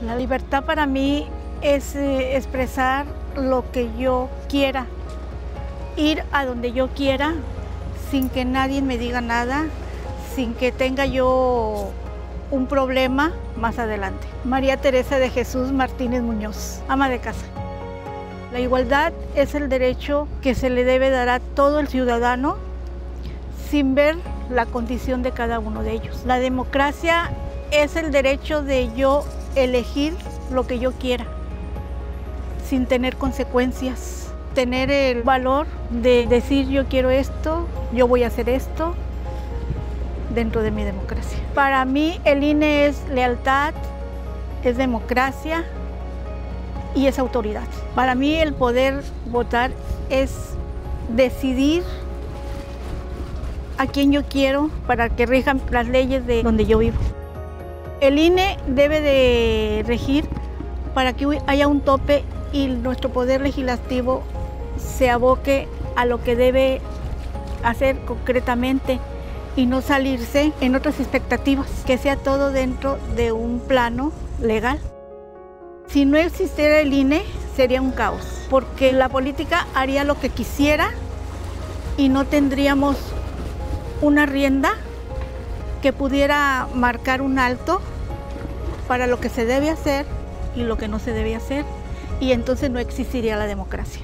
La libertad para mí es eh, expresar lo que yo quiera, ir a donde yo quiera sin que nadie me diga nada, sin que tenga yo un problema más adelante. María Teresa de Jesús Martínez Muñoz, ama de casa. La igualdad es el derecho que se le debe dar a todo el ciudadano sin ver la condición de cada uno de ellos. La democracia es el derecho de yo elegir lo que yo quiera sin tener consecuencias. Tener el valor de decir yo quiero esto, yo voy a hacer esto dentro de mi democracia. Para mí el INE es lealtad, es democracia y es autoridad. Para mí el poder votar es decidir a quién yo quiero para que rijan las leyes de donde yo vivo. El INE debe de regir para que haya un tope y nuestro poder legislativo se aboque a lo que debe hacer concretamente y no salirse en otras expectativas, que sea todo dentro de un plano legal. Si no existiera el INE, sería un caos, porque la política haría lo que quisiera y no tendríamos una rienda que pudiera marcar un alto para lo que se debe hacer y lo que no se debe hacer y entonces no existiría la democracia.